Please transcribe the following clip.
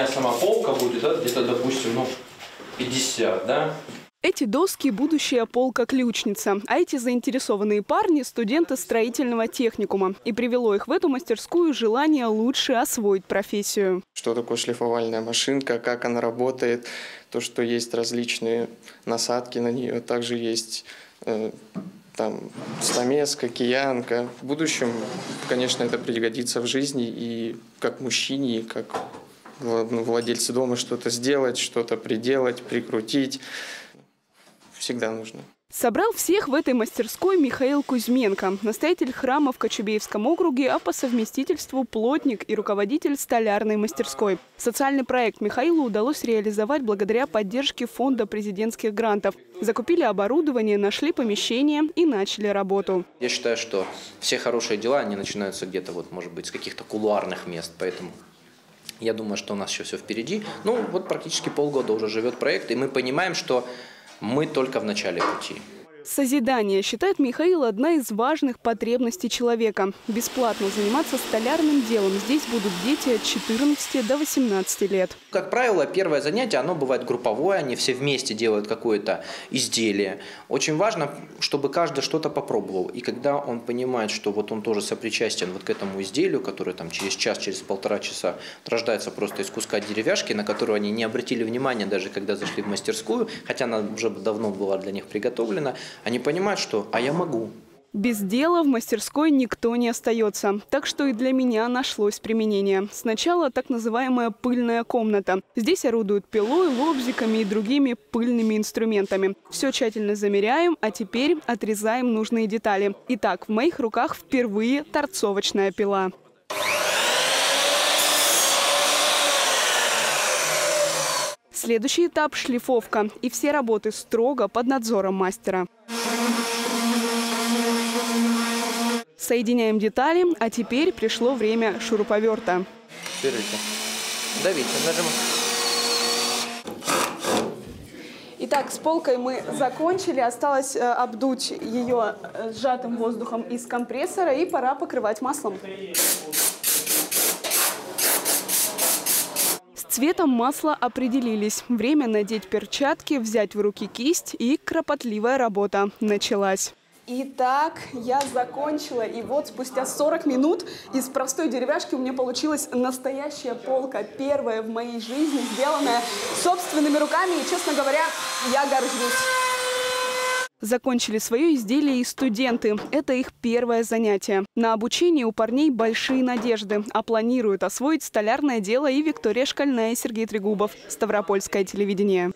меня сама полка будет да, где-то, допустим, ну, 50, да? Эти доски – будущая полка-ключница, а эти заинтересованные парни – студенты строительного техникума. И привело их в эту мастерскую желание лучше освоить профессию. Что такое шлифовальная машинка, как она работает, то, что есть различные насадки на нее, также есть э, там стамеска, киянка. В будущем, конечно, это пригодится в жизни и как мужчине, и как ну, владельцу дома что-то сделать, что-то приделать, прикрутить всегда нужно. Собрал всех в этой мастерской Михаил Кузьменко, настоятель храма в Кочубеевском округе, а по совместительству плотник и руководитель столярной мастерской. Социальный проект Михаилу удалось реализовать благодаря поддержке фонда президентских грантов. Закупили оборудование, нашли помещение и начали работу. Я считаю, что все хорошие дела, они начинаются где-то, вот, может быть, с каких-то кулуарных мест, поэтому я думаю, что у нас еще все впереди. Ну, вот практически полгода уже живет проект, и мы понимаем, что мы только в начале пути. Созидание, считает Михаил, одна из важных потребностей человека. Бесплатно заниматься столярным делом здесь будут дети от 14 до 18 лет. Как правило, первое занятие, оно бывает групповое, они все вместе делают какое-то изделие. Очень важно, чтобы каждый что-то попробовал. И когда он понимает, что вот он тоже сопричастен вот к этому изделию, которое там через час, через полтора часа рождается просто из куска деревяшки, на которую они не обратили внимания даже когда зашли в мастерскую, хотя она уже давно была для них приготовлена, они понимают, что «а я могу». Без дела в мастерской никто не остается. Так что и для меня нашлось применение. Сначала так называемая пыльная комната. Здесь орудуют пилой, лобзиками и другими пыльными инструментами. Все тщательно замеряем, а теперь отрезаем нужные детали. Итак, в моих руках впервые торцовочная пила. Следующий этап – шлифовка. И все работы строго под надзором мастера. Соединяем детали, а теперь пришло время шуруповерта. Держите. Давите, нажимайте. Итак, с полкой мы закончили. Осталось э, обдуть ее э, сжатым воздухом из компрессора и пора покрывать маслом. С цветом масла определились. Время надеть перчатки, взять в руки кисть и кропотливая работа началась. Итак, я закончила, и вот спустя 40 минут из простой деревяшки у меня получилась настоящая полка, первая в моей жизни, сделанная собственными руками, и, честно говоря, я горжусь. Закончили свое изделие и студенты. Это их первое занятие. На обучение у парней большие надежды, а планируют освоить столярное дело и Виктория Шкальная Сергей Трегубов. Ставропольское телевидение.